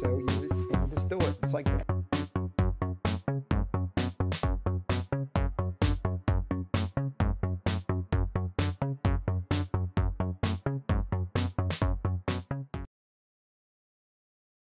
So you, you just do it. It's like that.